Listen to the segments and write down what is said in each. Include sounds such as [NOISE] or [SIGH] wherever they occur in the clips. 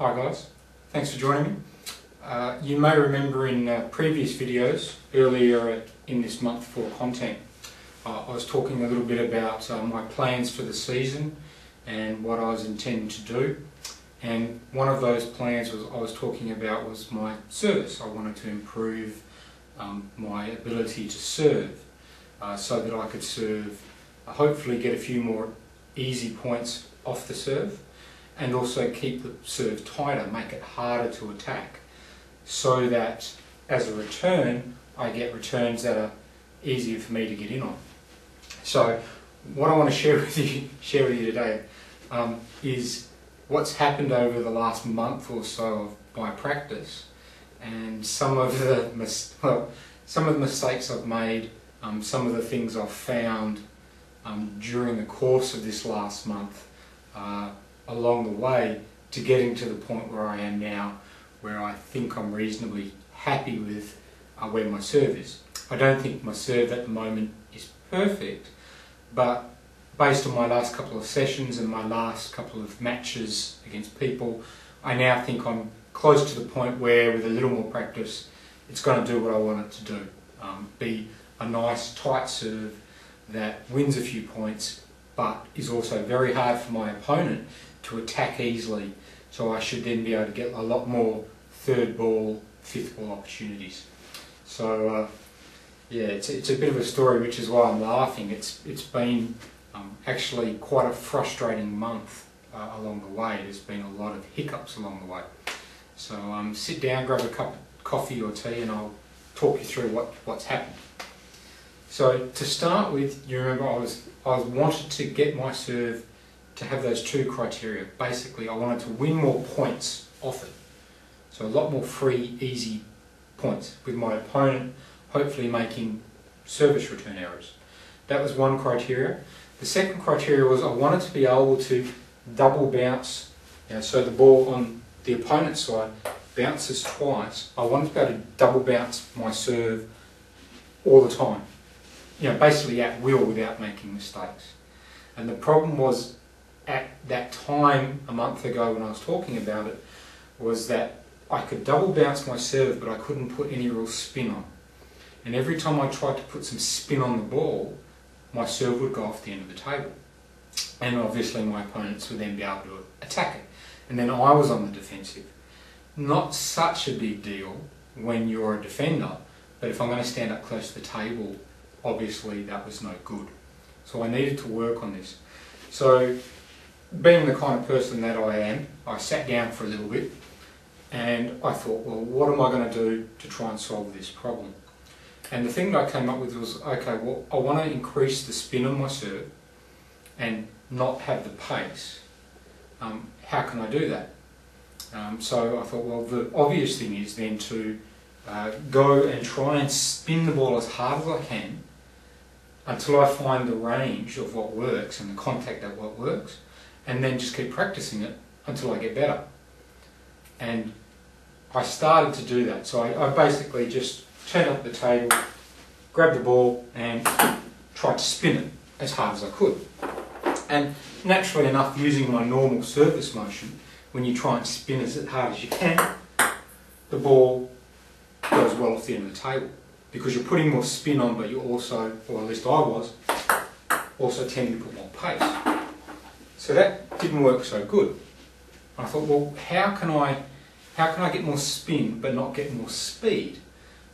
Hi guys, thanks for joining me. Uh, you may remember in uh, previous videos earlier in this month for content uh, I was talking a little bit about uh, my plans for the season and what I was intending to do and one of those plans was I was talking about was my service. I wanted to improve um, my ability to serve uh, so that I could serve, hopefully get a few more easy points off the serve and also keep the serve tighter, make it harder to attack, so that as a return, I get returns that are easier for me to get in on. So, what I want to [LAUGHS] share with you, share with you today um, is what's happened over the last month or so of my practice, and some of the [LAUGHS] well, some of the mistakes I've made, um, some of the things I've found um, during the course of this last month. Uh, along the way to getting to the point where I am now, where I think I'm reasonably happy with uh, where my serve is. I don't think my serve at the moment is perfect, but based on my last couple of sessions and my last couple of matches against people, I now think I'm close to the point where, with a little more practice, it's going to do what I want it to do. Um, be a nice tight serve that wins a few points, but is also very hard for my opponent to attack easily. So I should then be able to get a lot more third ball, fifth ball opportunities. So uh, yeah, it's, it's a bit of a story, which is why I'm laughing. It's it's been um, actually quite a frustrating month uh, along the way. There's been a lot of hiccups along the way. So um, sit down, grab a cup of coffee or tea, and I'll talk you through what, what's happened. So to start with, you remember I was I wanted to get my serve to have those two criteria. Basically, I wanted to win more points off it. So a lot more free, easy points with my opponent, hopefully making service return errors. That was one criteria. The second criteria was I wanted to be able to double bounce, you know, so the ball on the opponent's side bounces twice. I wanted to be able to double bounce my serve all the time. You know, basically at will without making mistakes. And the problem was at that time a month ago when I was talking about it was that I could double bounce my serve but I couldn't put any real spin on. And every time I tried to put some spin on the ball, my serve would go off the end of the table. And obviously my opponents would then be able to attack it. And then I was on the defensive. Not such a big deal when you're a defender, but if I'm going to stand up close to the table, obviously that was no good. So I needed to work on this. So being the kind of person that I am, I sat down for a little bit and I thought, well, what am I going to do to try and solve this problem? And the thing that I came up with was, okay, well, I want to increase the spin on my serve and not have the pace. Um, how can I do that? Um, so I thought, well, the obvious thing is then to uh, go and try and spin the ball as hard as I can until I find the range of what works and the contact that what works and then just keep practicing it until I get better. And I started to do that. So I, I basically just turned up the table, grabbed the ball and tried to spin it as hard as I could. And naturally enough, using my normal service motion, when you try and spin as hard as you can, the ball goes well off the end of the table. Because you're putting more spin on, but you also, or at least I was, also tending to put more pace. So that didn't work so good. I thought, well, how can I, how can I get more spin but not get more speed?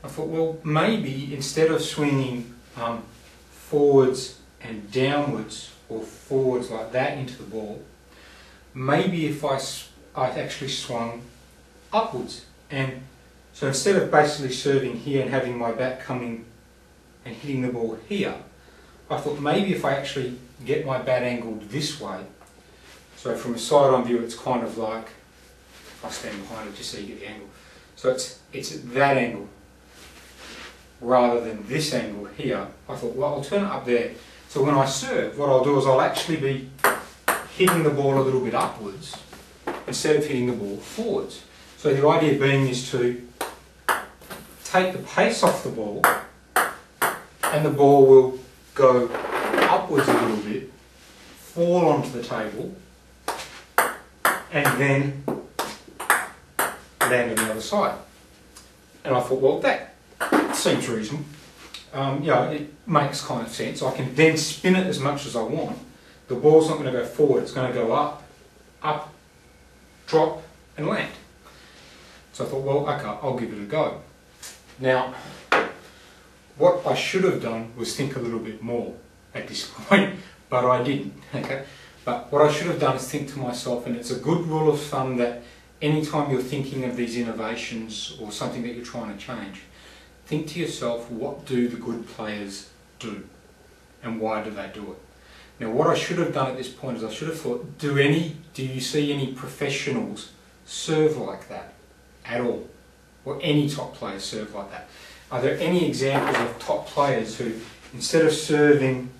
I thought, well, maybe instead of swinging um, forwards and downwards or forwards like that into the ball, maybe if I, I actually swung upwards. And so instead of basically serving here and having my bat coming and hitting the ball here, I thought maybe if I actually get my bat angled this way, so from a side-on view, it's kind of like, if I stand behind it just so you get the angle. So it's, it's at that angle rather than this angle here. I thought, well, I'll turn it up there. So when I serve, what I'll do is I'll actually be hitting the ball a little bit upwards instead of hitting the ball forwards. So the idea being is to take the pace off the ball and the ball will go upwards a little bit, fall onto the table and then land on the other side. And I thought, well, that seems reasonable. Um, you know, it makes kind of sense. I can then spin it as much as I want. The ball's not going to go forward, it's going to go up, up, drop, and land. So I thought, well, okay, I'll give it a go. Now, what I should have done was think a little bit more at this [LAUGHS] point, but I didn't. Okay, but what I should have done is think to myself, and it's a good rule of thumb that anytime you're thinking of these innovations or something that you're trying to change, think to yourself, what do the good players do, and why do they do it? Now, what I should have done at this point is I should have thought, do any, do you see any professionals serve like that at all, or any top players serve like that? Are there any examples of top players who, instead of serving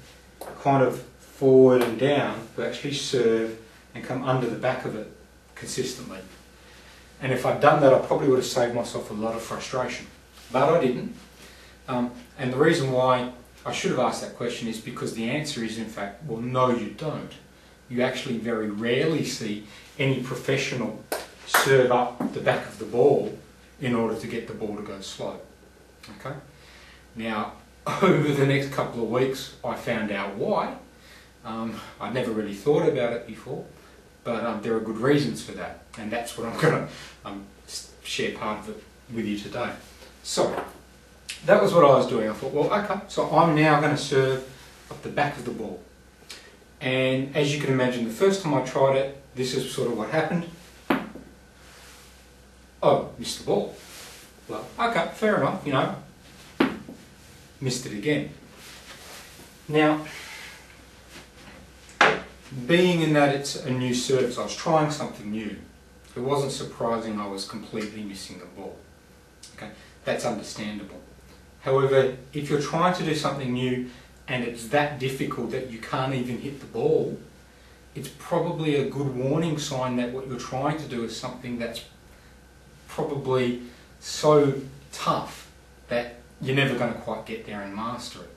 kind of forward and down, who actually serve and come under the back of it consistently? And if I'd done that, I probably would have saved myself a lot of frustration. But I didn't. Um, and the reason why I should have asked that question is because the answer is, in fact, well, no, you don't. You actually very rarely see any professional serve up the back of the ball in order to get the ball to go slow. Okay. Now, [LAUGHS] over the next couple of weeks, I found out why. Um, I'd never really thought about it before, but um, there are good reasons for that, and that's what I'm [LAUGHS] going to um, share part of it with you today. So, that was what I was doing. I thought, well, okay, so I'm now going to serve up the back of the ball. And as you can imagine, the first time I tried it, this is sort of what happened. Oh, missed the ball. Well, okay, fair enough, you know. Missed it again. Now, being in that it's a new service, I was trying something new. It wasn't surprising I was completely missing the ball. Okay, that's understandable. However, if you're trying to do something new and it's that difficult that you can't even hit the ball, it's probably a good warning sign that what you're trying to do is something that's probably so tough that you're never going to quite get there and master it.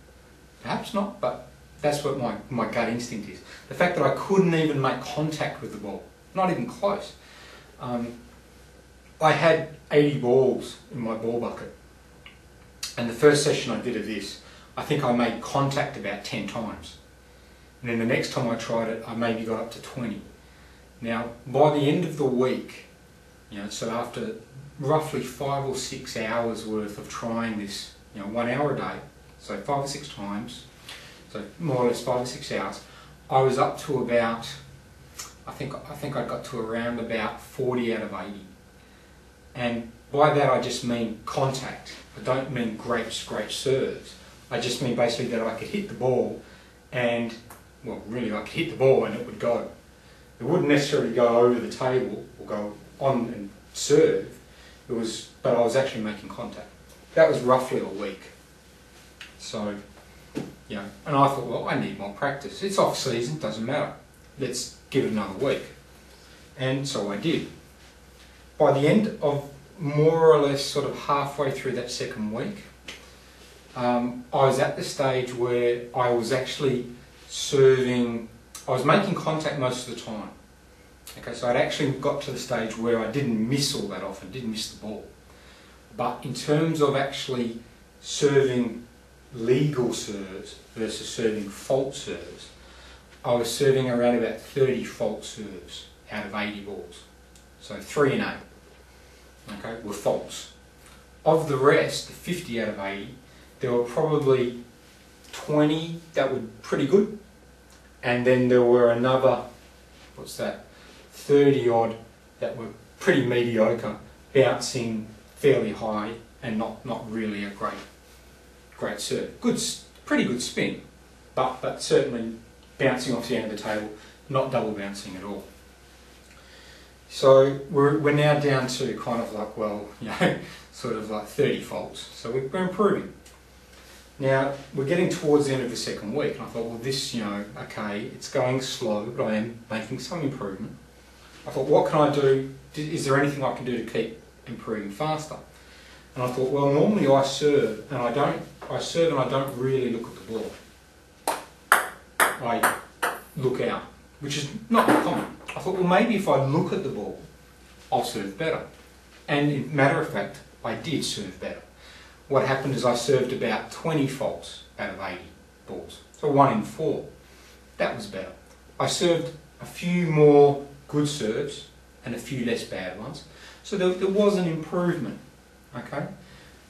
Perhaps not, but that's what my, my gut instinct is. The fact that I couldn't even make contact with the ball, not even close. Um, I had 80 balls in my ball bucket. And the first session I did of this, I think I made contact about 10 times. And then the next time I tried it, I maybe got up to 20. Now, by the end of the week, you know, so after roughly five or six hours worth of trying this, you know, one hour a day, so five or six times, so more or less five or six hours, I was up to about, I think I think I got to around about 40 out of 80. And by that I just mean contact. I don't mean great, great serves. I just mean basically that I could hit the ball and, well, really I could hit the ball and it would go. It wouldn't necessarily go over the table or go on and serve. It was, but I was actually making contact. That was roughly a week. So, yeah, and I thought, well, I need more practice. It's off season, doesn't matter. Let's give it another week. And so I did. By the end of more or less sort of halfway through that second week, um, I was at the stage where I was actually serving, I was making contact most of the time. Okay, so I'd actually got to the stage where I didn't miss all that often, didn't miss the ball. But in terms of actually serving legal serves versus serving fault serves, I was serving around about 30 fault serves out of 80 balls. So 3 and 8 okay, were faults. Of the rest, the 50 out of 80, there were probably 20 that were pretty good, and then there were another, what's that, 30 odd that were pretty mediocre, bouncing fairly high and not, not really a great great serve. Good, pretty good spin, but, but certainly bouncing off the end of the table, not double bouncing at all. So we're, we're now down to kind of like, well, [LAUGHS] you know, sort of like 30 faults. So we're improving. Now, we're getting towards the end of the second week, and I thought, well, this, you know, okay, it's going slow, but I am making some improvement. I thought, what can I do? Is there anything I can do to keep improving faster? And I thought, well, normally I serve, and I don't, I serve and I don't really look at the ball. I look out, which is not common. I thought, well, maybe if I look at the ball, I'll serve better. And in matter of fact, I did serve better. What happened is I served about 20 faults out of 80 balls. So one in four. That was better. I served a few more good serves and a few less bad ones. So there, there was an improvement, okay?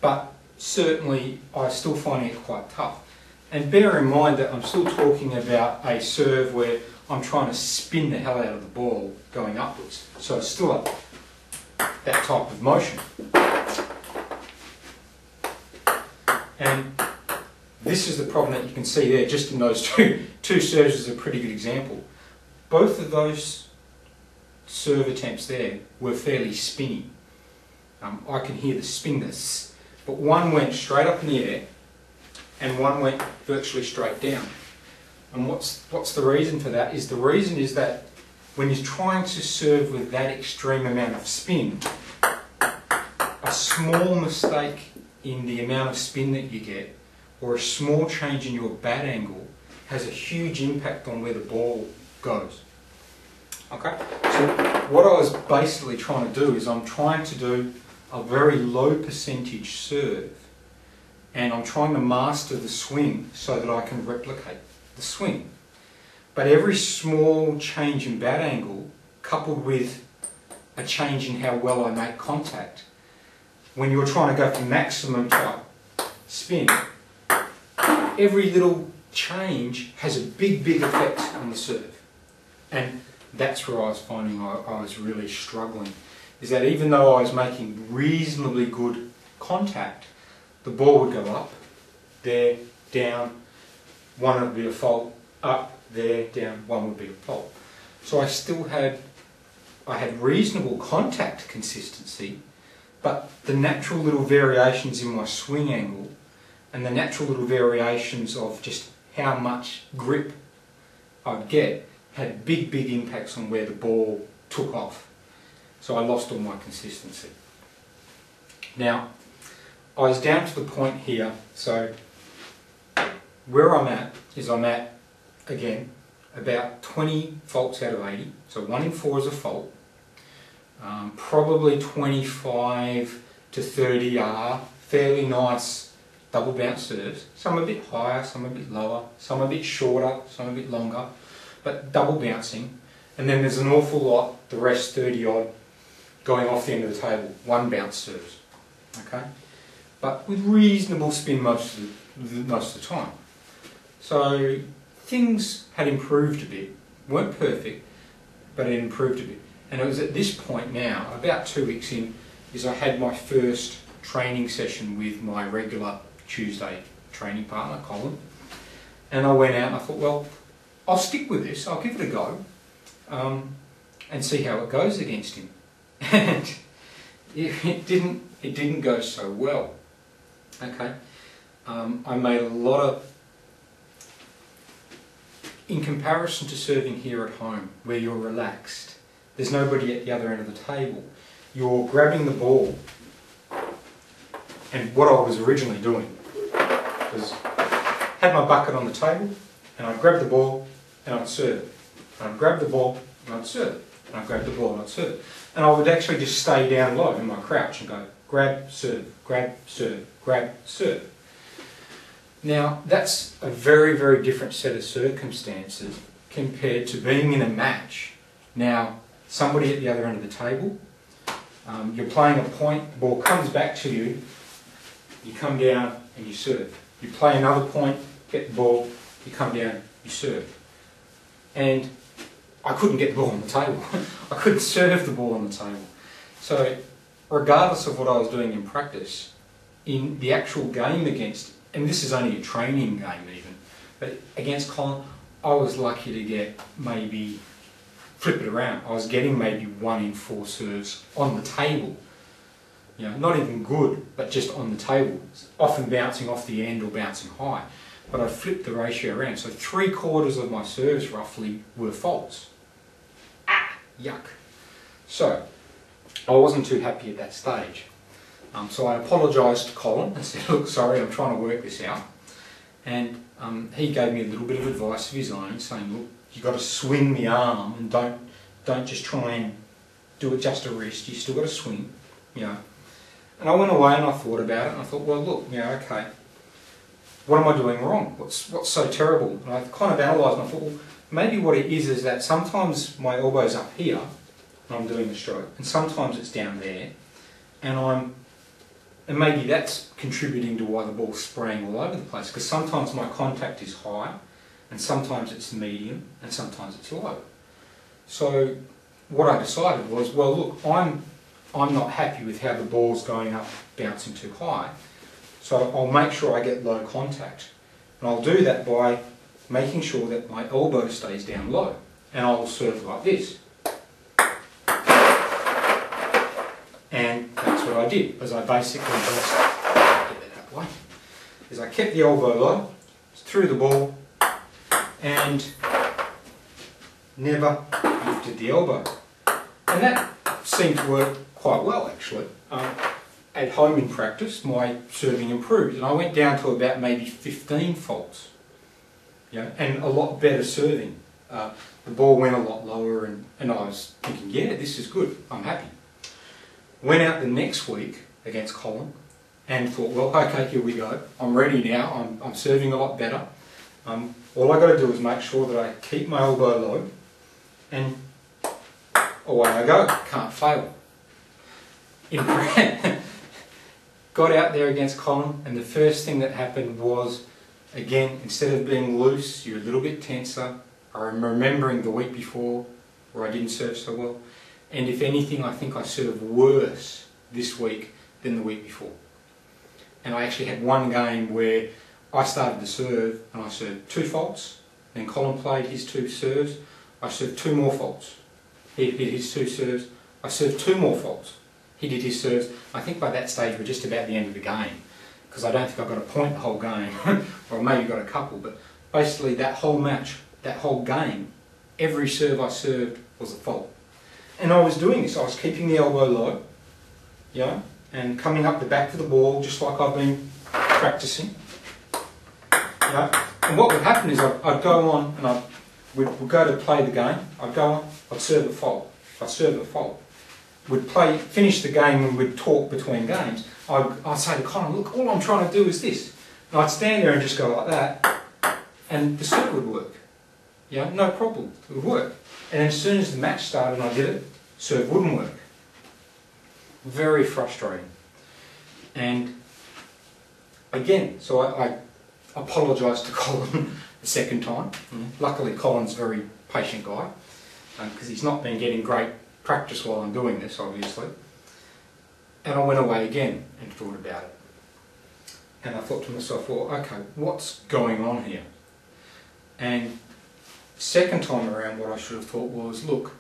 But certainly I still finding it quite tough. And bear in mind that I'm still talking about a serve where I'm trying to spin the hell out of the ball going upwards. So it's still a, that type of motion. And this is the problem that you can see there, just in those [LAUGHS] two, two serves is a pretty good example. Both of those serve attempts there were fairly spinny. Um, I can hear the spinness, but one went straight up in the air and one went virtually straight down. And what's, what's the reason for that? Is the reason is that when you're trying to serve with that extreme amount of spin, a small mistake in the amount of spin that you get or a small change in your bat angle has a huge impact on where the ball goes. Okay, so what I was basically trying to do is I'm trying to do a very low percentage serve and I'm trying to master the swing so that I can replicate the swing. But every small change in bat angle coupled with a change in how well I make contact when you're trying to go for maximum type spin every little change has a big big effect on the serve and that's where I was finding I, I was really struggling is that even though I was making reasonably good contact the ball would go up, there, down, one would be a fault, up, there, down, one would be a fault. So I still had, I had reasonable contact consistency, but the natural little variations in my swing angle and the natural little variations of just how much grip I'd get had big, big impacts on where the ball took off. So I lost all my consistency. Now, I was down to the point here, so where I'm at is I'm at, again, about 20 faults out of 80, so 1 in 4 is a fault. Um, probably 25 to 30 are fairly nice double bounce serves. Some a bit higher, some a bit lower, some a bit shorter, some a bit longer, but double bouncing. And then there's an awful lot, the rest 30 odd, going off the end of the table, one bounce serves. Okay? but with reasonable spin most of the, most of the time. So things had improved a bit, weren't perfect, but it improved a bit. And it was at this point now, about two weeks in, is I had my first training session with my regular Tuesday training partner, Colin. And I went out and I thought, well, I'll stick with this, I'll give it a go, um, and see how it goes against him. And it, didn't, it didn't go so well. Okay. Um, I made a lot of, in comparison to serving here at home, where you're relaxed, there's nobody at the other end of the table. You're grabbing the ball, and what I was originally doing was had my bucket on the table, and I'd grab the ball and I'd serve. I'd grab the ball and I'd serve. And I'd grab the ball and I'd serve. And I would actually just stay down low in my crouch and go grab, serve, grab, serve, grab, serve. Now, that's a very, very different set of circumstances compared to being in a match. Now, somebody at the other end of the table, um, you're playing a point, the ball comes back to you, you come down and you serve. You play another point, get the ball, you come down, you serve. And I couldn't get the ball on the table. [LAUGHS] I couldn't serve the ball on the table. So regardless of what I was doing in practice, in the actual game against, and this is only a training game even, but against Colin, I was lucky to get maybe, flip it around, I was getting maybe one in four serves on the table. You know, not even good, but just on the table, often bouncing off the end or bouncing high. But I flipped the ratio around, so three quarters of my serves roughly were faults. Ah, yuck. So, I wasn't too happy at that stage. Um, so I apologised to Colin and said, look, sorry, I'm trying to work this out. And um, he gave me a little bit of advice of his own, saying, look, you've got to swing the arm and don't, don't just try and do it just a wrist. You've still got to swing. You you know. And I went away and I thought about it and I thought, well, look, you know, okay, what am I doing wrong? What's, what's so terrible? And I kind of analysed and I thought, well, maybe what it is is that sometimes my elbow's up here and I'm doing the stroke, and sometimes it's down there, and I'm and maybe that's contributing to why the ball's spraying all over the place because sometimes my contact is high and sometimes it's medium and sometimes it's low. So what I decided was, well look, I'm I'm not happy with how the ball's going up, bouncing too high, so I'll make sure I get low contact. And I'll do that by making sure that my elbow stays down low. And I'll serve like this. And that's what I did, as I basically just, get it that way, is I kept the elbow low, threw the ball, and never lifted the elbow. And that seemed to work quite well actually. Um, at home in practice, my serving improved, and I went down to about maybe 15 faults, you know, and a lot better serving. Uh, the ball went a lot lower, and, and I was thinking, yeah, this is good, I'm happy. Went out the next week against Colin, and thought, well, okay, here we go. I'm ready now, I'm, I'm serving a lot better. Um, all I got to do is make sure that I keep my elbow low, and away I go, can't fail. In [LAUGHS] got out there against Colin, and the first thing that happened was, again, instead of being loose, you're a little bit tenser. I'm remembering the week before where I didn't serve so well. And if anything, I think I served worse this week than the week before. And I actually had one game where I started to serve and I served two faults. Then Colin played his two serves. I served two more faults. He did his two serves. I served two more faults he did his serves. I think by that stage we're just about the end of the game because I don't think I got a point the whole game, [LAUGHS] or maybe got a couple, but basically that whole match, that whole game, every serve I served was a fault. And I was doing this, I was keeping the elbow low, you know, and coming up the back of the ball just like I've been practicing. You know, and what would happen is I'd, I'd go on and I'd, we'd, we'd go to play the game, I'd go on, I'd serve a fault, I'd serve a fault would play, finish the game and we'd talk between games, I'd, I'd say to Colin, look, all I'm trying to do is this. And I'd stand there and just go like that, and the serve would work. Yeah, no problem, it would work. And as soon as the match started and I did it, serve wouldn't work. Very frustrating. And again, so I, I apologised to [LAUGHS] Colin the second time. Mm. Luckily, Colin's a very patient guy because um, he's not been getting great practice while I'm doing this, obviously. And I went away again and thought about it. And I thought to myself, well, okay, what's going on here? And second time around, what I should have thought was, look,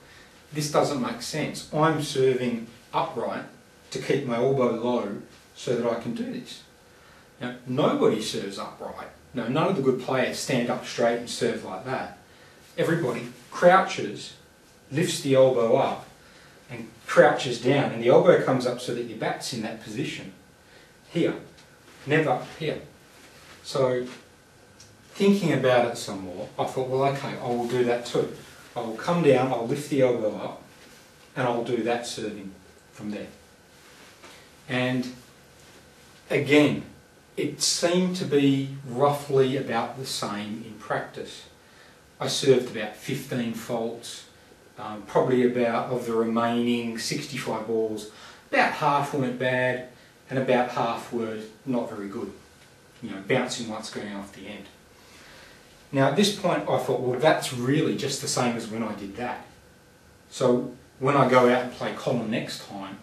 this doesn't make sense. I'm serving upright to keep my elbow low so that I can do this. Now, nobody serves upright. No, none of the good players stand up straight and serve like that. Everybody crouches, lifts the elbow up, and crouches down and the elbow comes up so that your bat's in that position. Here, never here. So thinking about it some more, I thought, well okay, I will do that too. I will come down, I'll lift the elbow up, and I'll do that serving from there. And again, it seemed to be roughly about the same in practice. I served about 15 faults, um, probably about, of the remaining 65 balls, about half weren't bad and about half were not very good. You know, bouncing once going off the end. Now at this point I thought, well that's really just the same as when I did that. So when I go out and play Colin next time,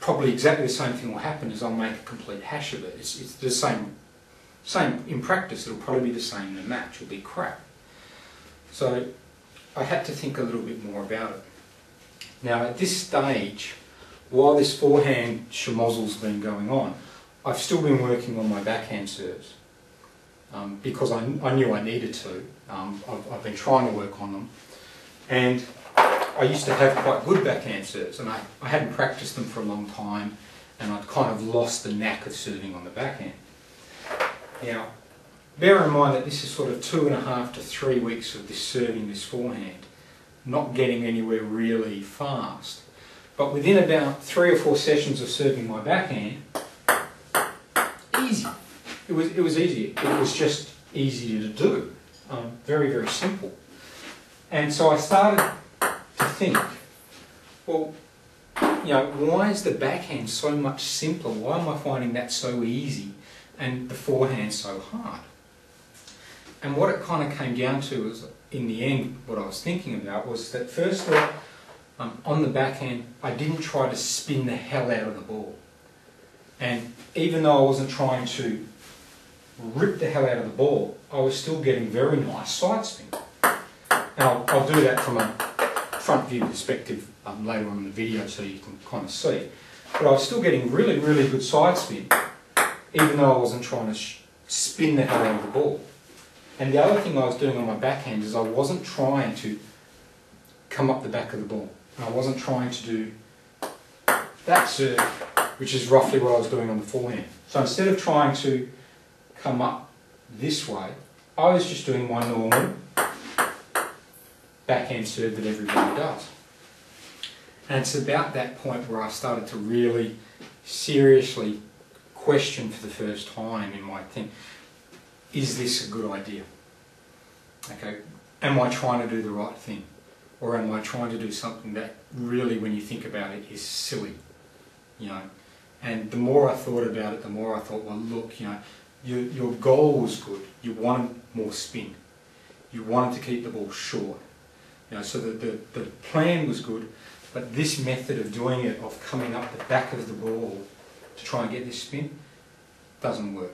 probably exactly the same thing will happen is I'll make a complete hash of it. It's, it's the same, same in practice, it'll probably be the same in the match, it'll be crap. So I had to think a little bit more about it. Now at this stage, while this forehand schmozzle's been going on, I've still been working on my backhand serves um, because I, I, knew I needed to. Um, I've, I've, been trying to work on them. And I used to have quite good backhand serves and I, I hadn't practiced them for a long time and I'd kind of lost the knack of serving on the backhand. Now, Bear in mind that this is sort of two and a half to three weeks of this serving this forehand, not getting anywhere really fast. But within about three or four sessions of serving my backhand, easy. It was, it was easy. It was just easier to do. Um, very, very simple. And so I started to think, well, you know, why is the backhand so much simpler? Why am I finding that so easy and the forehand so hard? And what it kind of came down to was, in the end, what I was thinking about was that firstly, um, on the backhand, I didn't try to spin the hell out of the ball. And even though I wasn't trying to rip the hell out of the ball, I was still getting very nice side spin. And I'll, do that from a front view perspective um, later on in the video so you can kind of see. But I was still getting really, really good side spin, even though I wasn't trying to spin the hell out of the ball. And the other thing I was doing on my backhand is I wasn't trying to come up the back of the ball. I wasn't trying to do that serve, which is roughly what I was doing on the forehand. So instead of trying to come up this way, I was just doing my normal backhand serve that everybody does. And it's about that point where I started to really seriously question for the first time in my thing, is this a good idea? Okay, am I trying to do the right thing? Or am I trying to do something that really, when you think about it, is silly? You know, and the more I thought about it, the more I thought, well, look, you know, your, your goal was good. You wanted more spin. You wanted to keep the ball short. You know, so the, the, the plan was good, but this method of doing it, of coming up the back of the ball to try and get this spin, doesn't work.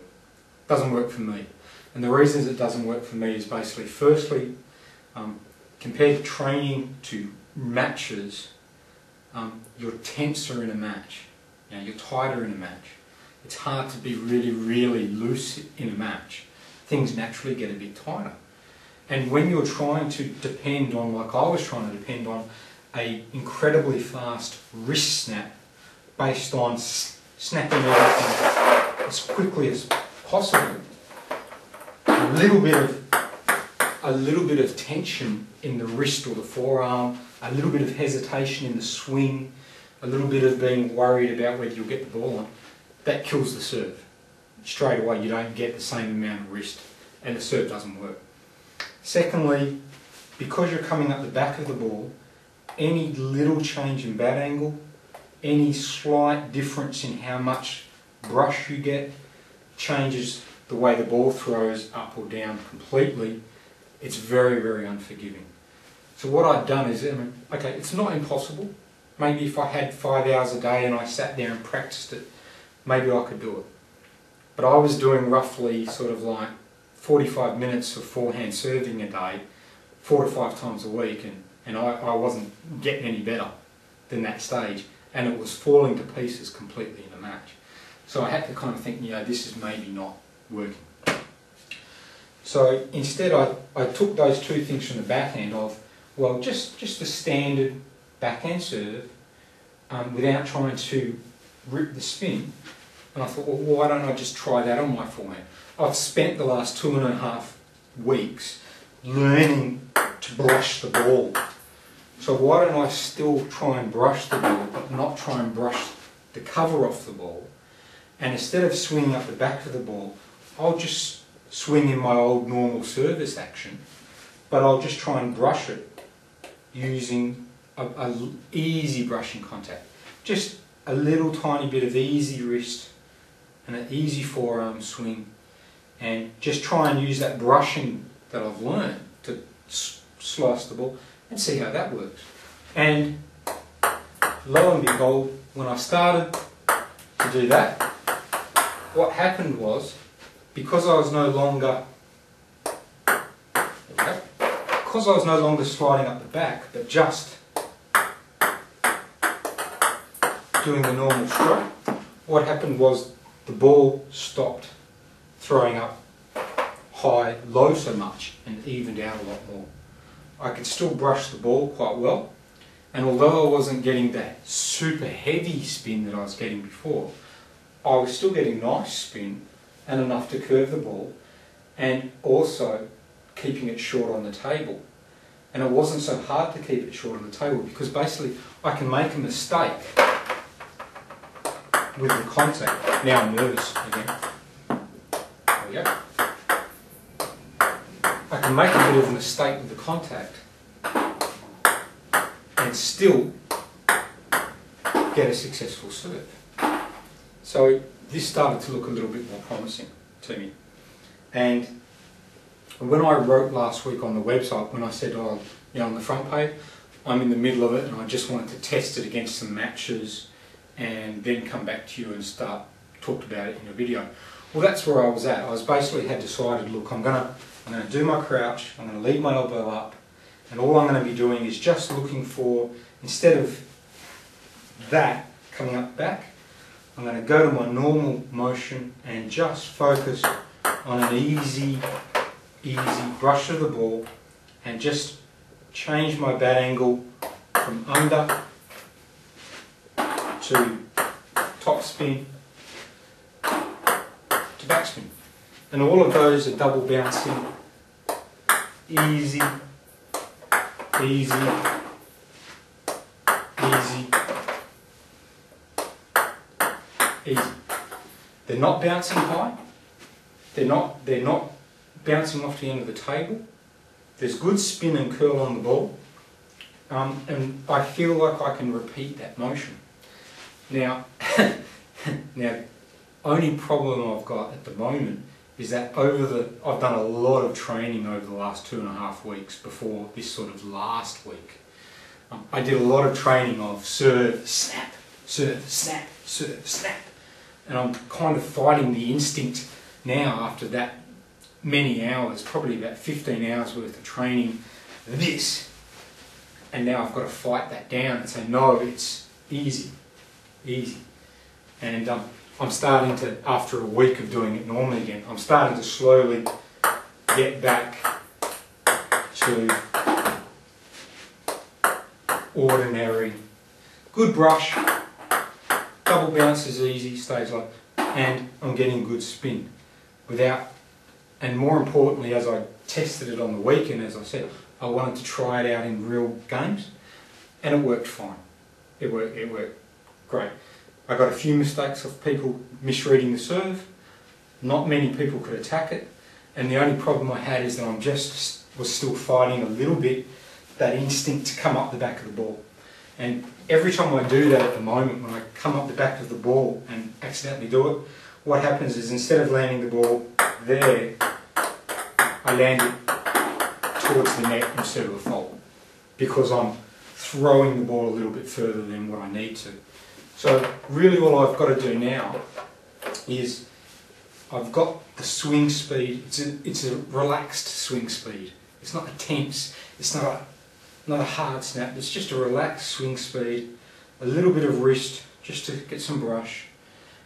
Doesn't work for me. And the reasons it doesn't work for me is basically, firstly, um, compared training to matches, um, you're tenser in a match. You know, you're tighter in a match. It's hard to be really, really loose in a match. Things naturally get a bit tighter. And when you're trying to depend on, like I was trying to depend on, a incredibly fast wrist snap based on snapping everything as quickly as possible, little bit of a little bit of tension in the wrist or the forearm, a little bit of hesitation in the swing, a little bit of being worried about whether you'll get the ball on, that kills the serve. Straight away you don't get the same amount of wrist and the serve doesn't work. Secondly, because you're coming up the back of the ball, any little change in bat angle, any slight difference in how much brush you get, changes the way the ball throws up or down completely. It's very, very unforgiving. So what I've done is, I mean, okay, it's not impossible. Maybe if I had five hours a day and I sat there and practiced it, maybe I could do it. But I was doing roughly sort of like 45 minutes of forehand serving a day, four to five times a week, and, and I, I wasn't getting any better than that stage, and it was falling to pieces completely in the match. So I had to kind of think, you know, this is maybe not working. So instead I, I took those two things from the backhand of, well, just, just the standard backhand serve um, without trying to rip the spin. And I thought, well, why don't I just try that on my forehand? I've spent the last two and a half weeks learning to brush the ball. So why don't I still try and brush the ball, but not try and brush the cover off the ball? And instead of swinging up the back of the ball, I'll just swing in my old normal service action, but I'll just try and brush it using a, a easy brushing contact. Just a little tiny bit of easy wrist and an easy forearm swing and just try and use that brushing that I've learned to slice the ball and see how that works. And lo and behold, when I started to do that, what happened was, because I was no longer because I was no longer sliding up the back, but just doing the normal stroke, what happened was the ball stopped throwing up high, low so much and evened out a lot more. I could still brush the ball quite well and although I wasn't getting that super heavy spin that I was getting before, I was still getting nice spin and enough to curve the ball and also keeping it short on the table. And it wasn't so hard to keep it short on the table because basically I can make a mistake with the contact. Now I'm nervous again. There we go. I can make a bit of a mistake with the contact and still get a successful serve. So this started to look a little bit more promising to me. And when I wrote last week on the website, when I said, oh, you know, on the front page, I'm in the middle of it and I just wanted to test it against some matches and then come back to you and start talked about it in a video. Well, that's where I was at. I was basically had decided, look, I'm gonna I'm gonna do my crouch, I'm gonna leave my elbow up, and all I'm gonna be doing is just looking for instead of that coming up back, I'm going to go to my normal motion and just focus on an easy, easy brush of the ball and just change my bat angle from under to top spin to backspin. And all of those are double bouncing, easy, easy, easy, easy. They're not bouncing high. They're not, they're not bouncing off the end of the table. There's good spin and curl on the ball. Um, and I feel like I can repeat that motion. Now, [LAUGHS] now, only problem I've got at the moment is that over the, I've done a lot of training over the last two and a half weeks before this sort of last week. Um, I did a lot of training of serve, snap, serve, snap, serve, snap. And I'm kind of fighting the instinct now after that many hours, probably about 15 hours worth of training, this. And now I've got to fight that down and say, no, it's easy, easy. And um, I'm starting to, after a week of doing it normally again, I'm starting to slowly get back to ordinary, good brush, double bounce is easy, stays like, and I'm getting good spin without, and more importantly, as I tested it on the weekend, as I said, I wanted to try it out in real games, and it worked fine. It worked, it worked great. I got a few mistakes of people misreading the serve. Not many people could attack it, and the only problem I had is that I'm just was still fighting a little bit that instinct to come up the back of the ball. And every time I do that at the moment, when I come up the back of the ball and accidentally do it, what happens is instead of landing the ball there, I land it towards the net instead of a fault because I'm throwing the ball a little bit further than what I need to. So really all I've got to do now is I've got the swing speed, it's a, it's a relaxed swing speed. It's not a tense, it's not a not a hard snap, it's just a relaxed swing speed, a little bit of wrist just to get some brush,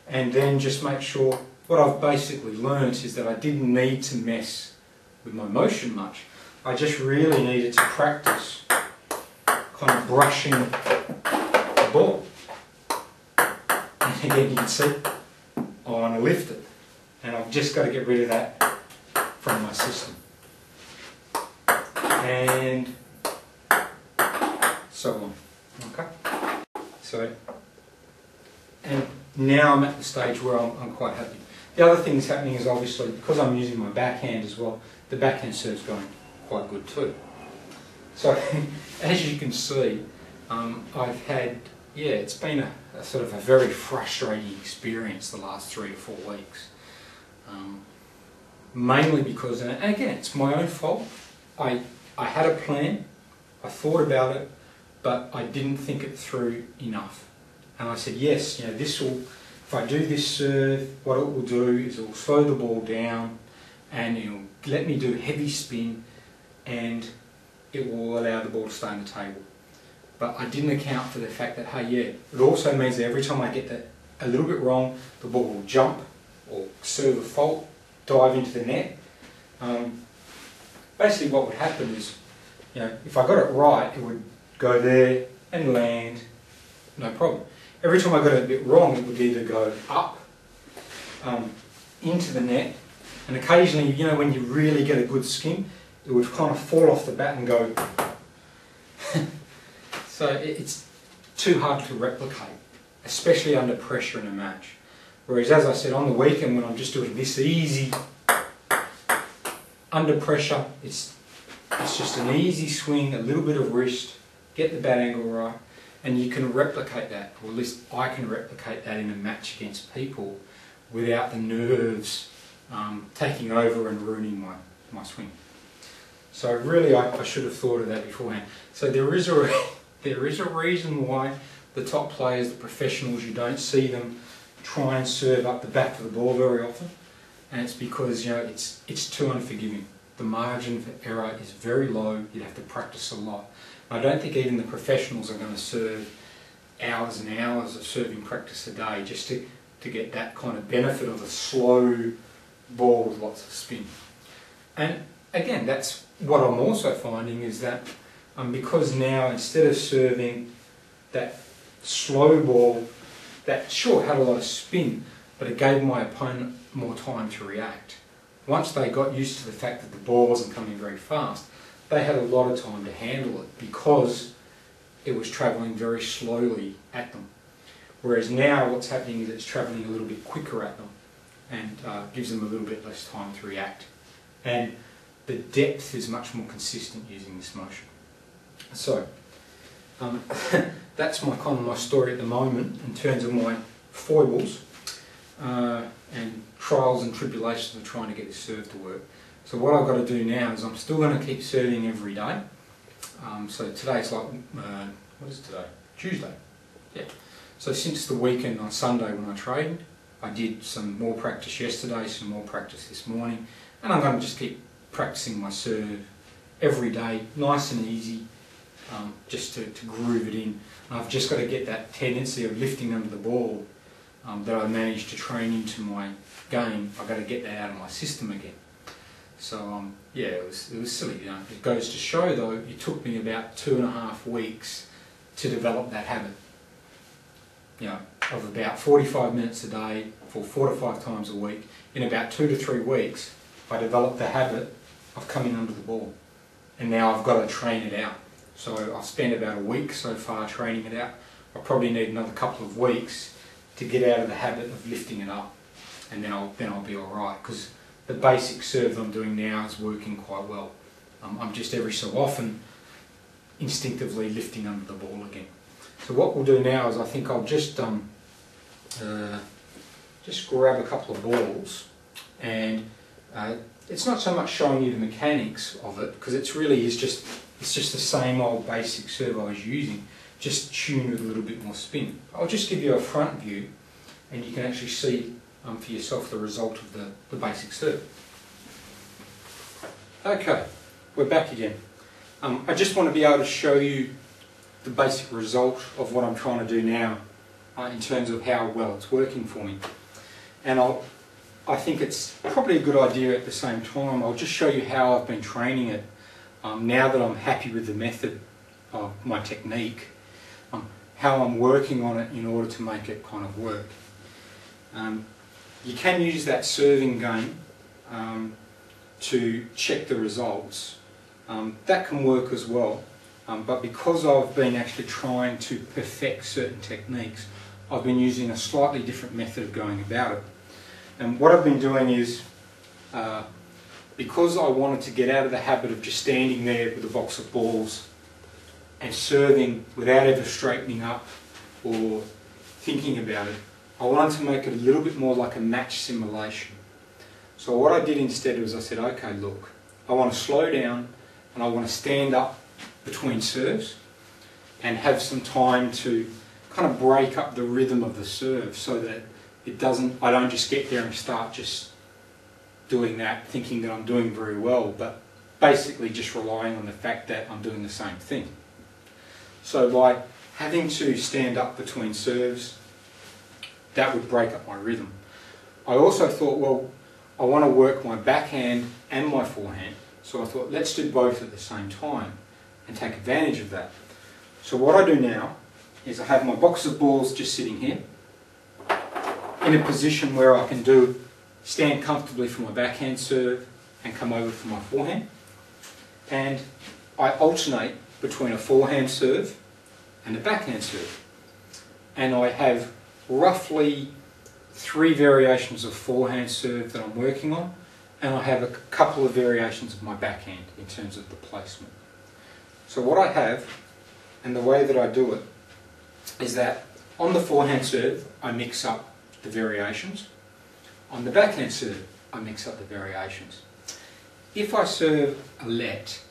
and then just make sure, what I've basically learnt is that I didn't need to mess with my motion much. I just really needed to practice kind of brushing the ball. And again you can see, I want to lift it. And I've just got to get rid of that from my system. And so on. Okay? So, and now I'm at the stage where I'm, I'm quite happy. The other thing that's happening is obviously, because I'm using my backhand as well, the backhand serve's going quite good too. So, [LAUGHS] as you can see, um, I've had, yeah, it's been a, a, sort of a very frustrating experience the last three or four weeks. Um, mainly because, and again, it's my own fault. I, I had a plan, I thought about it, but I didn't think it through enough. And I said, yes, you know, this will, if I do this serve, what it will do is it will slow the ball down and it will let me do heavy spin and it will allow the ball to stay on the table. But I didn't account for the fact that, hey, yeah, it also means that every time I get that a little bit wrong, the ball will jump or serve a fault, dive into the net. Um, basically what would happen is, you know, if I got it right, it would go there and land, no problem. Every time I got it a bit wrong, it would either go up um, into the net, and occasionally, you know, when you really get a good skim, it would kind of fall off the bat and go [LAUGHS] so it's too hard to replicate, especially under pressure in a match. Whereas, as I said, on the weekend when I'm just doing this easy, under pressure, it's it's just an easy swing, a little bit of wrist, get the bat angle right, and you can replicate that, or at least I can replicate that in a match against people without the nerves um, taking over and ruining my, my swing. So really, I, I should have thought of that beforehand. So there is a re- [LAUGHS] there is a reason why the top players, the professionals, you don't see them try and serve up the back of the ball very often, and it's because you know it's it's too unforgiving. The margin for error is very low. You'd have to practice a lot. I don't think even the professionals are going to serve hours and hours of serving practice a day just to, to get that kind of benefit of a slow ball with lots of spin. And again, that's what I'm also finding is that um, because now instead of serving that slow ball that sure had a lot of spin, but it gave my opponent more time to react. Once they got used to the fact that the ball wasn't coming very fast, they had a lot of time to handle it because it was travelling very slowly at them. Whereas now what's happening is it's travelling a little bit quicker at them and uh, gives them a little bit less time to react. And the depth is much more consistent using this motion. So, um, [LAUGHS] that's my kind of my story at the moment in terms of my foibles uh, and trials and tribulations of trying to get this serve to work. So what I've got to do now is I'm still going to keep serving every day. Um, so today's like, uh, what is today? Tuesday. Yeah. So since the weekend on Sunday when I trained, I did some more practice yesterday, some more practice this morning, and I'm going to just keep practicing my serve every day, nice and easy, um, just to, to groove it in. And I've just got to get that tendency of lifting under the ball um, that I managed to train into my game. I've got to get that out of my system again. So um, yeah, it was it was silly. You know, it goes to show though, it took me about two and a half weeks to develop that habit. You know, of about 45 minutes a day for four to five times a week. In about two to three weeks, I developed the habit of coming under the ball, and now I've got to train it out. So I've spent about a week so far training it out. I probably need another couple of weeks to get out of the habit of lifting it up, and then I'll then I'll be all right because the basic serve I'm doing now is working quite well. Um, I'm just every so often instinctively lifting under the ball again. So what we'll do now is I think I'll just um, uh, just grab a couple of balls and uh, it's not so much showing you the mechanics of it because it's really is just it's just the same old basic serve I was using just tuned with a little bit more spin. I'll just give you a front view and you can actually see um, for yourself the result of the, the basic serve. Okay, we're back again. Um, I just want to be able to show you the basic result of what I'm trying to do now uh, in terms of how well it's working for me. And I'll, I think it's probably a good idea at the same time. I'll just show you how I've been training it um, now that I'm happy with the method of my technique, um, how I'm working on it in order to make it kind of work. Um, you can use that serving game um, to check the results. Um, that can work as well. Um, but because I've been actually trying to perfect certain techniques, I've been using a slightly different method of going about it. And what I've been doing is, uh, because I wanted to get out of the habit of just standing there with a box of balls and serving without ever straightening up or thinking about it, I wanted to make it a little bit more like a match simulation. So what I did instead was I said, okay, look, I want to slow down and I want to stand up between serves and have some time to kind of break up the rhythm of the serve so that it doesn't, I don't just get there and start just doing that thinking that I'm doing very well, but basically just relying on the fact that I'm doing the same thing. So by having to stand up between serves, that would break up my rhythm. I also thought, well, I want to work my backhand and my forehand. So I thought, let's do both at the same time and take advantage of that. So what I do now is I have my box of balls just sitting here in a position where I can do stand comfortably for my backhand serve and come over for my forehand. And I alternate between a forehand serve and a backhand serve. And I have roughly three variations of forehand serve that I'm working on, and I have a couple of variations of my backhand in terms of the placement. So what I have, and the way that I do it, is that on the forehand serve, I mix up the variations. On the backhand serve, I mix up the variations. If I serve a let,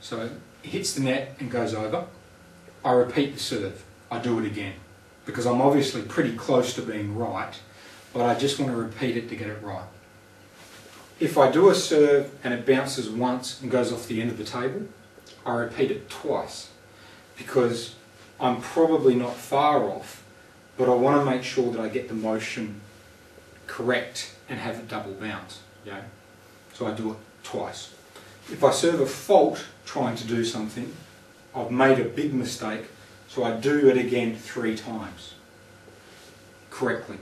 so it hits the net and goes over, I repeat the serve. I do it again because I'm obviously pretty close to being right, but I just want to repeat it to get it right. If I do a serve and it bounces once and goes off the end of the table, I repeat it twice because I'm probably not far off, but I want to make sure that I get the motion correct and have it double bounce. Yeah? So I do it twice. If I serve a fault trying to do something, I've made a big mistake, so I do it again three times correctly.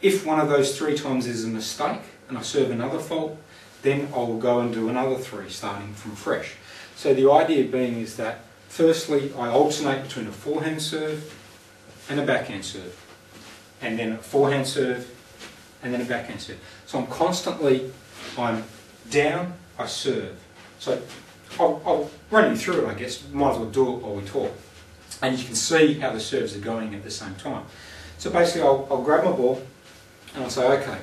If one of those three times is a mistake and I serve another fault, then I will go and do another three starting from fresh. So the idea being is that firstly I alternate between a forehand serve and a backhand serve and then a forehand serve and then a backhand serve. So I'm constantly, I'm down, I serve. So I'll, I'll run you through it I guess, might as well do it while we talk. And you can see how the serves are going at the same time. So basically I'll, I'll grab my ball and I'll say, okay,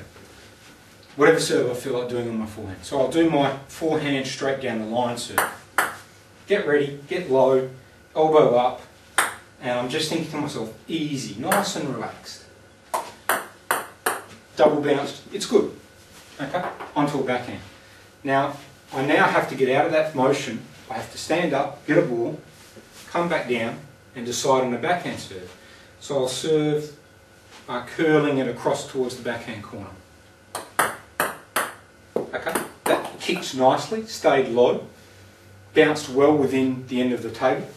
whatever serve I feel like doing on my forehand. So I'll do my forehand straight down the line serve. Get ready, get low, elbow up, and I'm just thinking to myself, easy, nice and relaxed. Double bounced, it's good. Okay, onto a backhand. Now, I now have to get out of that motion. I have to stand up, get a ball, come back down, and decide on a backhand serve. So I'll serve by curling it across towards the backhand corner. Okay, that kicks nicely, stayed low, bounced well within the end of the table.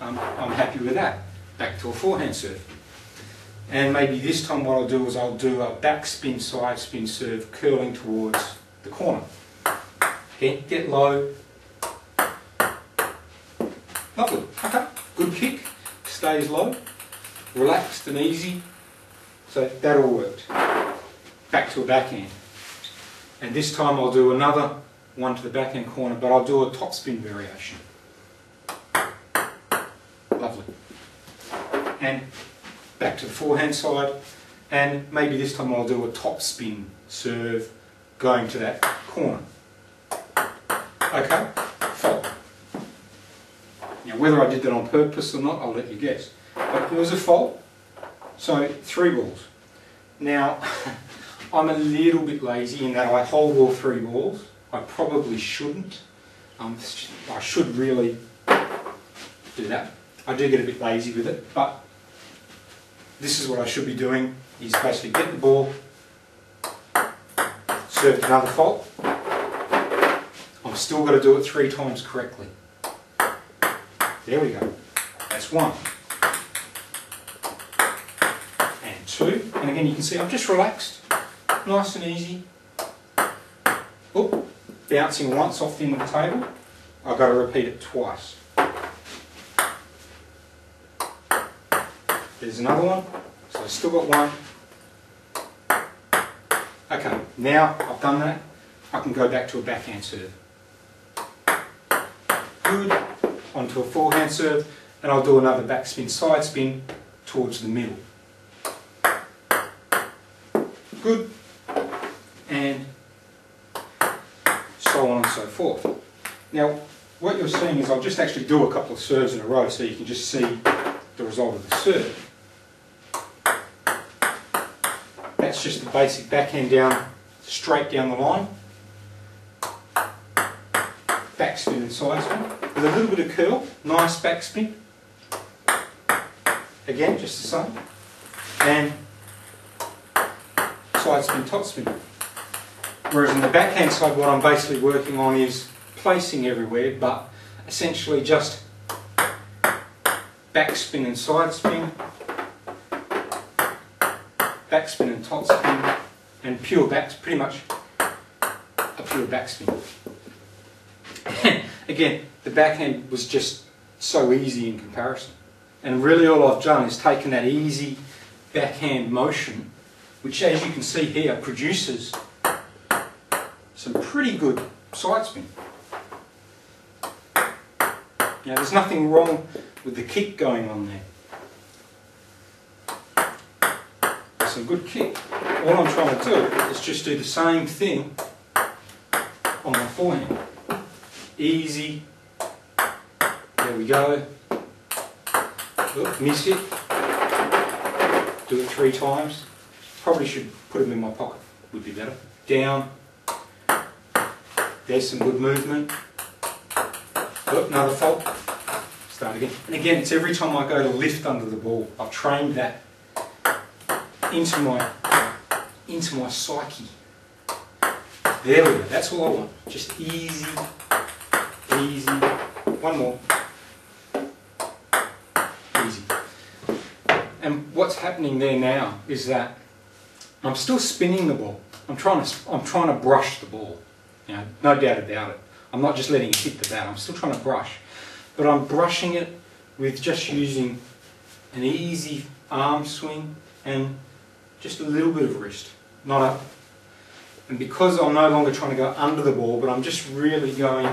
Um, I'm happy with that. Back to a forehand serve. And maybe this time what I'll do is I'll do a backspin, side spin serve, curling towards the corner. Again, get low. Lovely. Okay, stays low, relaxed and easy, so that all worked. Back to a backhand. And this time I'll do another one to the backhand corner, but I'll do a topspin variation. Lovely. And back to the forehand side, and maybe this time I'll do a topspin serve going to that corner. Okay. Now whether I did that on purpose or not, I'll let you guess. But it was a fault, so three balls. Now, [LAUGHS] I'm a little bit lazy in that I hold all three balls. I probably shouldn't. Um, I should really do that. I do get a bit lazy with it, but this is what I should be doing, is basically get the ball, serve another fault. I've still got to do it three times correctly. There we go. That's one. And two. And again, you can see I'm just relaxed, nice and easy. Oop, bouncing once off the end of the table. I've got to repeat it twice. There's another one. So I've still got one. Okay, now I've done that, I can go back to a backhand serve. Good, onto a forehand serve, and I'll do another backspin side spin towards the middle. good, and so on and so forth. Now, what you're seeing is I'll just actually do a couple of serves in a row so you can just see the result of the serve. That's just the basic backhand down, straight down the line. Backspin and side spin. With a little bit of curl, nice backspin. Again, just the same. And side spin, top spin. Whereas in the backhand side, what I'm basically working on is placing everywhere, but essentially just backspin and side spin, backspin and top spin, and pure backs, pretty much a pure backspin. Again, the backhand was just so easy in comparison. And really all I've done is taken that easy backhand motion, which as you can see here produces some pretty good side spin. Now there's nothing wrong with the kick going on there. It's a good kick. All I'm trying to do is just do the same thing on my forehand. Easy. There we go. Oop, miss it. Do it three times. Probably should put them in my pocket. Would be better. Down. There's some good movement. Oop, another fault. Start again. And again, it's every time I go to lift under the ball. I've trained that into my into my psyche. There we go. That's all I want. Just easy, easy. One more. Easy. And what's happening there now is that I'm still spinning the ball. I'm trying to I'm trying to brush the ball. You know, no doubt about it. I'm not just letting it hit the bat. I'm still trying to brush, but I'm brushing it with just using an easy arm swing and just a little bit of wrist, not up. And because I'm no longer trying to go under the ball, but I'm just really going,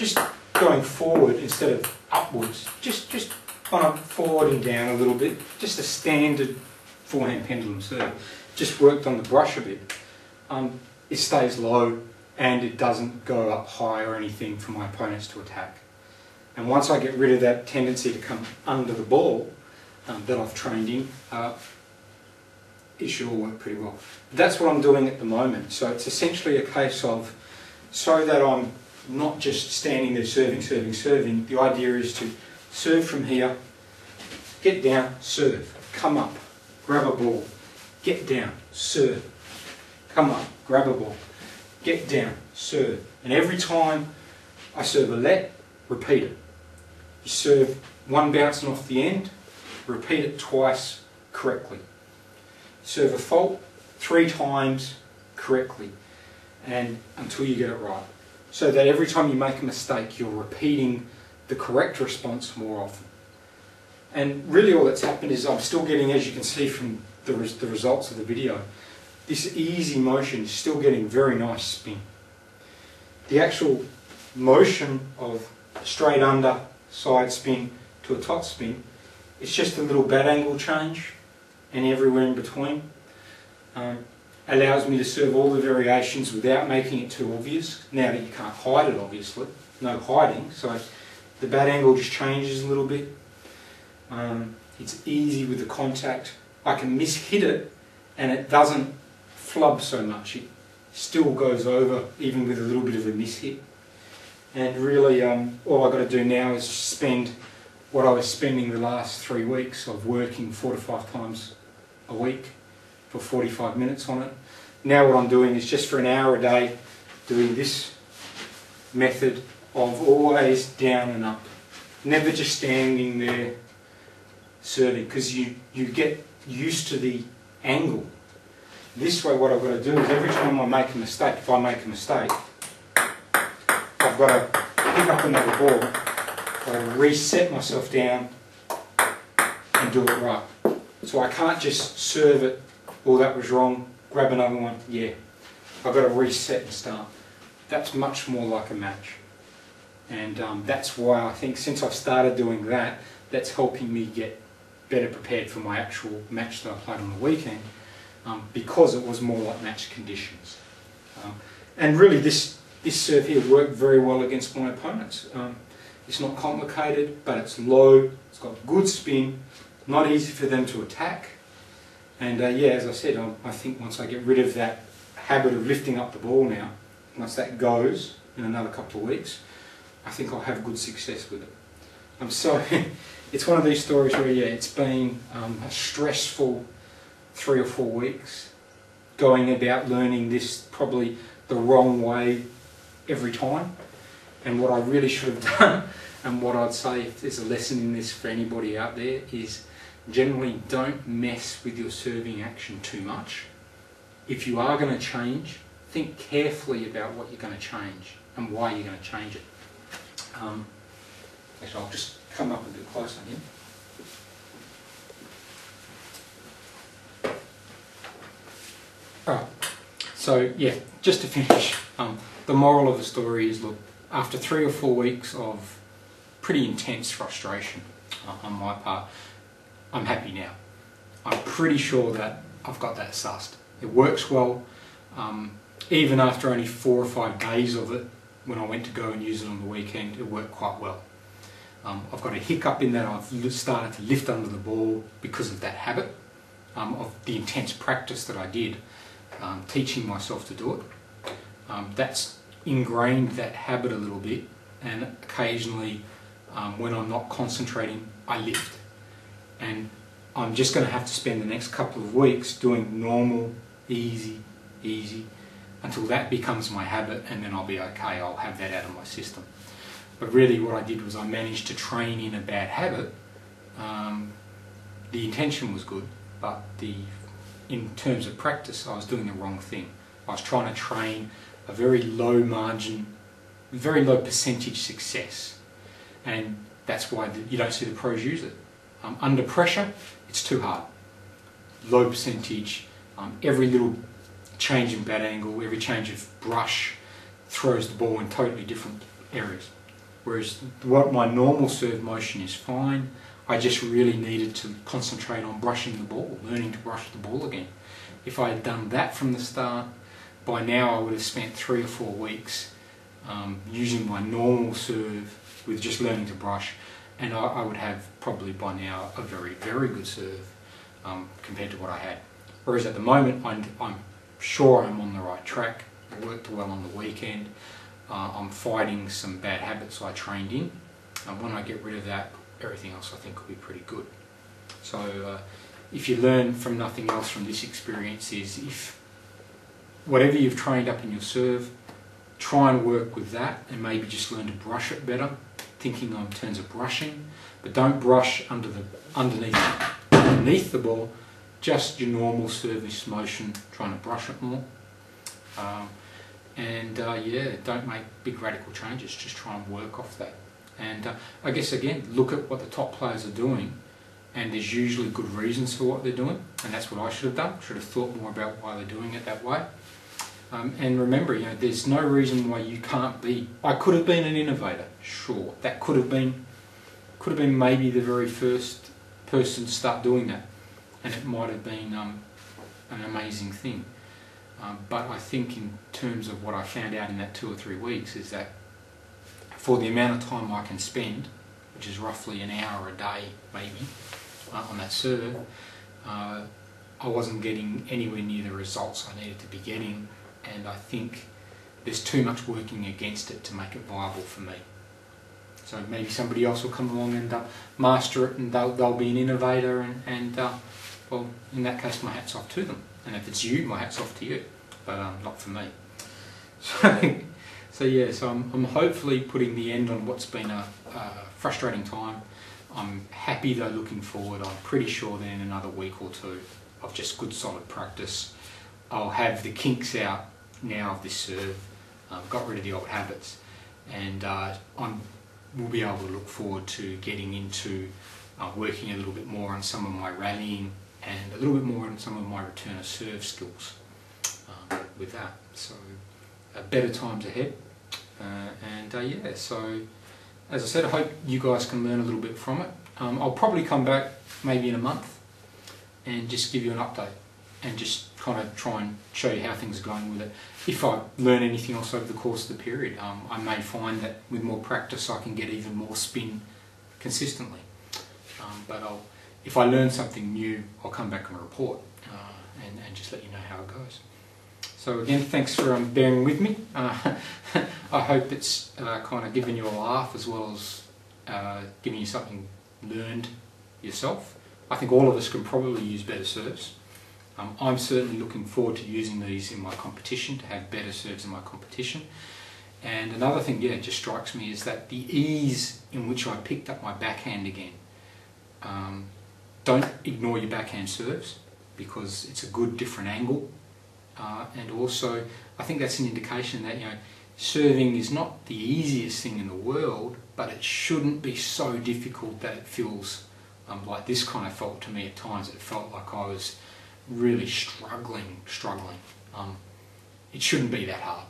just going forward instead of upwards, just, just kind of forward and down a little bit, just a standard forehand pendulum serve. Just worked on the brush a bit. Um, it stays low and it doesn't go up high or anything for my opponents to attack. And once I get rid of that tendency to come under the ball um, that I've trained in, uh, it should all work pretty well. That's what I'm doing at the moment. So it's essentially a case of, so that I'm not just standing there serving, serving, serving, the idea is to serve from here, get down, serve, come up, grab a ball, get down, serve, come up, grab a ball, get down, serve. And every time I serve a let, repeat it. You serve one bouncing off the end, repeat it twice correctly. Serve a fault three times correctly and until you get it right. So that every time you make a mistake, you're repeating the correct response more often. And really all that's happened is I'm still getting, as you can see from the, res the results of the video, this easy motion is still getting very nice spin. The actual motion of straight under side spin to a top spin. It's just a little bat angle change and everywhere in between. Um, allows me to serve all the variations without making it too obvious. Now that you can't hide it obviously, no hiding, so the bat angle just changes a little bit. Um, it's easy with the contact. I can mishit it and it doesn't flub so much. It still goes over even with a little bit of a mishit and really um, all I've got to do now is spend what I was spending the last three weeks of working four to five times a week for 45 minutes on it. Now what I'm doing is just for an hour a day doing this method of always down and up. Never just standing there serving because you, you get used to the angle. This way what I've got to do is every time I make a mistake, if I make a mistake, I've got to pick up another ball, I've got to reset myself down and do it right. So I can't just serve it, all that was wrong, grab another one, yeah. I've got to reset and start. That's much more like a match. And um, that's why I think since I've started doing that, that's helping me get better prepared for my actual match that I played on the weekend um, because it was more like match conditions. Um, and really this this serve here worked very well against my opponents. Um, it's not complicated, but it's low, it's got good spin, not easy for them to attack. And uh, yeah, as I said, I, I think once I get rid of that habit of lifting up the ball now, once that goes in another couple of weeks, I think I'll have good success with it. I'm sorry, [LAUGHS] it's one of these stories where yeah, it's been um, a stressful three or four weeks going about learning this probably the wrong way every time. And what I really should have [LAUGHS] done, and what I'd say if there's a lesson in this for anybody out there, is generally don't mess with your serving action too much. If you are going to change, think carefully about what you're going to change and why you're going to change it. Um, actually, I'll just come up a bit closer here. Alright, so yeah, just to finish, um, the moral of the story is look, after three or four weeks of pretty intense frustration uh, on my part, I'm happy now. I'm pretty sure that I've got that sussed. It works well. Um, even after only four or five days of it, when I went to go and use it on the weekend, it worked quite well. Um, I've got a hiccup in that I've started to lift under the ball because of that habit, um, of the intense practice that I did, um, teaching myself to do it. Um, that's ingrained that habit a little bit, and occasionally, um, when I'm not concentrating, I lift. And I'm just going to have to spend the next couple of weeks doing normal, easy, easy, until that becomes my habit, and then I'll be okay, I'll have that out of my system. But really what I did was I managed to train in a bad habit. Um, the intention was good, but the in terms of practice, I was doing the wrong thing. I was trying to train a very low margin, very low percentage success. And that's why you don't see the pros use it. Um, under pressure, it's too hard. Low percentage, um, every little change in bat angle, every change of brush throws the ball in totally different areas. Whereas what my normal serve motion is fine, I just really needed to concentrate on brushing the ball, learning to brush the ball again. If I had done that from the start, by now I would have spent three or four weeks um, using my normal serve with just learning to brush, and I, I, would have probably by now a very, very good serve um, compared to what I had. Whereas at the moment, I'm, I'm sure I'm on the right track. It worked well on the weekend. Uh, I'm fighting some bad habits I trained in. And when I get rid of that, everything else I think will be pretty good. So uh, if you learn from nothing else from this experience is if whatever you've trained up in your serve, try and work with that and maybe just learn to brush it better, thinking in terms of brushing, but don't brush under the underneath underneath the ball, just your normal service motion, trying to brush it more. Um, and uh, yeah, don't make big radical changes, just try and work off that. And uh, I guess again, look at what the top players are doing, and there's usually good reasons for what they're doing, and that's what I should have done. Should have thought more about why they're doing it that way. Um, and remember, you know, there's no reason why you can't be. I could have been an innovator, sure. That could have been, could have been maybe the very first person to start doing that, and it might have been um, an amazing thing. Um, but I think in terms of what I found out in that two or three weeks is that for the amount of time I can spend, which is roughly an hour a day maybe, uh, on that server, uh, I wasn't getting anywhere near the results I needed to be getting and I think there's too much working against it to make it viable for me. So maybe somebody else will come along and uh, master it and they'll, they'll be an innovator and, and uh, well, in that case my hat's off to them. And if it's you, my hat's off to you, but um, not for me. [LAUGHS] So, so yeah, so I'm, I'm hopefully putting the end on what's been a, a frustrating time. I'm happy though looking forward. I'm pretty sure that in another week or two of just good solid practice, I'll have the kinks out now of this serve. I've got rid of the old habits and uh, I'm, we'll be able to look forward to getting into uh, working a little bit more on some of my rallying and a little bit more on some of my return of serve skills um, with that. So uh, better times ahead. Uh, and uh, yeah, so as I said, I hope you guys can learn a little bit from it. Um, I'll probably come back maybe in a month and just give you an update and just kind of try and show you how things are going with it. If I learn anything else over the course of the period, um, I may find that with more practice I can get even more spin consistently. Um, but I'll if I learn something new, I'll come back and report uh, and, and just let you know how it goes. So again, thanks for um, bearing with me. Uh, [LAUGHS] I hope it's uh, kind of given you a laugh as well as uh, giving you something learned yourself. I think all of us can probably use better serves. Um, I'm certainly looking forward to using these in my competition, to have better serves in my competition. And another thing, yeah, just strikes me is that the ease in which I picked up my backhand again. Um, don't ignore your backhand serves because it's a good different angle. Uh, and also, I think that's an indication that you know serving is not the easiest thing in the world, but it shouldn't be so difficult that it feels um, like this kind of felt to me at times. It felt like I was really struggling, struggling. Um, it shouldn't be that hard.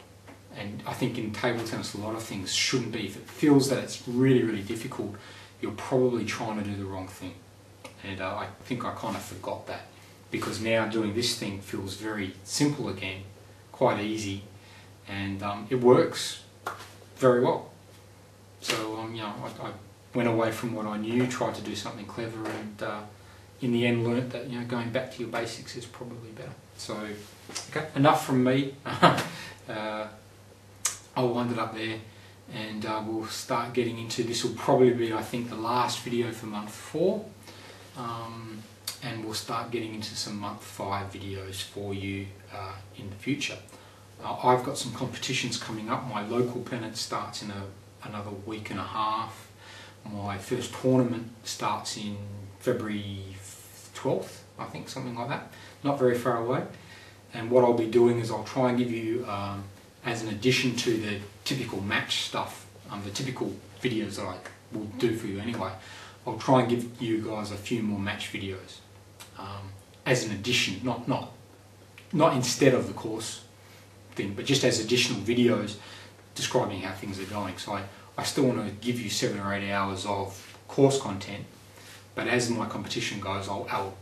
And I think in table tennis, a lot of things shouldn't be. If it feels that it's really, really difficult, you're probably trying to do the wrong thing. And uh, I think I kind of forgot that because now doing this thing feels very simple again, quite easy, and um, it works very well. So um, you know, I, I, went away from what I knew, tried to do something clever, and uh, in the end learnt that you know going back to your basics is probably better. So okay, enough from me. [LAUGHS] uh, I'll wind it up there and uh, we'll start getting into this will probably be I think the last video for month four um, and we'll start getting into some month five videos for you uh, in the future. Uh, I've got some competitions coming up. My local pennant starts in a, another week and a half. My first tournament starts in February 12th, I think, something like that. Not very far away. And what I'll be doing is I'll try and give you, um, as an addition to the typical match stuff, um, the typical videos that I will do for you anyway, I'll try and give you guys a few more match videos um, as an addition, not, not, not instead of the course thing, but just as additional videos describing how things are going. So I, I still want to give you seven or eight hours of course content, but as my competition goes, I'll, I'll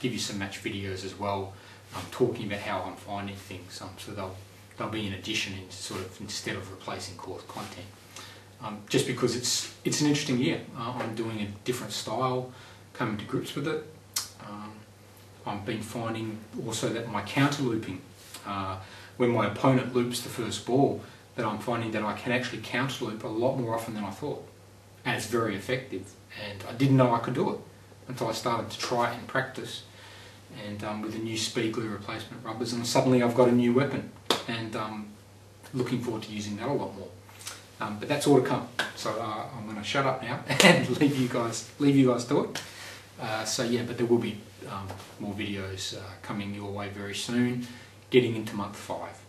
give you some match videos as well, um, talking about how I'm finding things. Um, so they'll, they'll be in addition in sort of instead of replacing course content. Um, just because it's it's an interesting year. Uh, I'm doing a different style, coming to grips with it. Um, I've been finding also that my counter looping, uh, when my opponent loops the first ball, that I'm finding that I can actually counter loop a lot more often than I thought. And it's very effective. And I didn't know I could do it until I started to try and practice. And um, with the new speed glue replacement rubbers, and suddenly I've got a new weapon. And um, looking forward to using that a lot more. Um, but that's all to come. So uh, I'm going to shut up now [LAUGHS] and leave you guys leave you guys to it. Uh, so yeah, but there will be um, more videos uh, coming your way very soon, getting into month five.